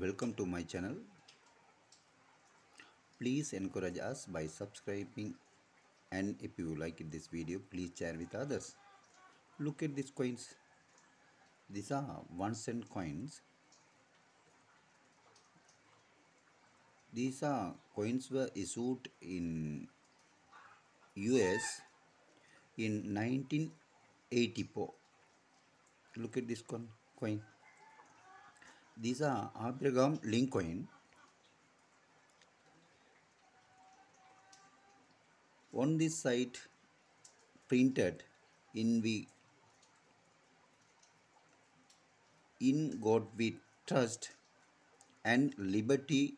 welcome to my channel. Please encourage us by subscribing. And if you like this video please share with others. Look at these coins. These are one cent coins. These are coins were issued in us in 1984 look at this coin coin these are Abraham Lincoln. On this side, printed in we in God we trust and liberty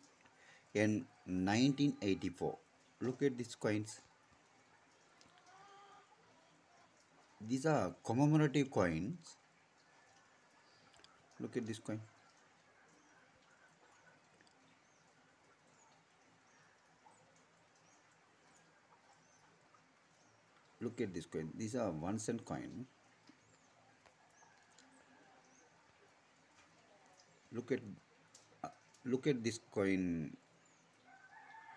in 1984. Look at these coins. These are commemorative coins. Look at this coin. Look at this coin. These are one cent coin. Look at uh, look at this coin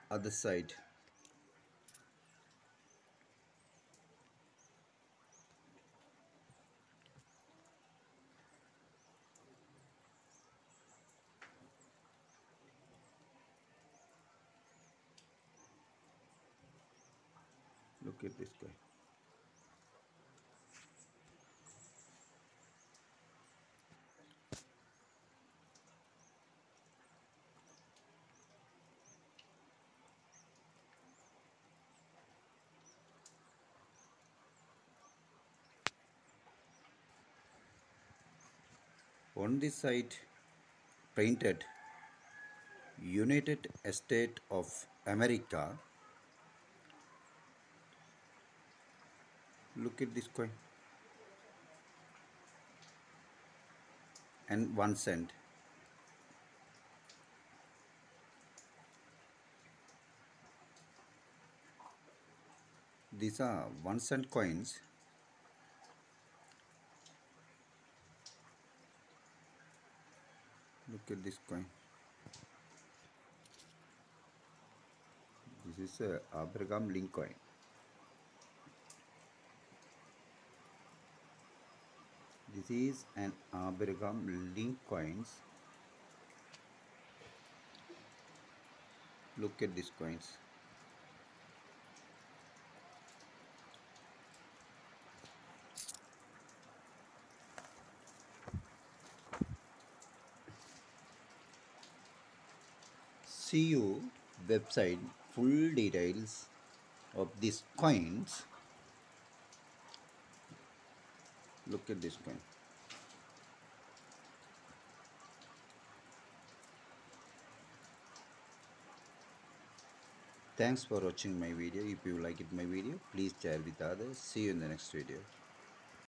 other side look at this guy. On this side painted United States of America look at this coin and one cent. These are one cent coins. Look at this coin. This is a Abraham Lincoln this is an Abraham Lincoln's. Look at these coins. See you website full details of these coins. Look at this coin thanks for watching my video. If you like it my video please share with others. See you in the next video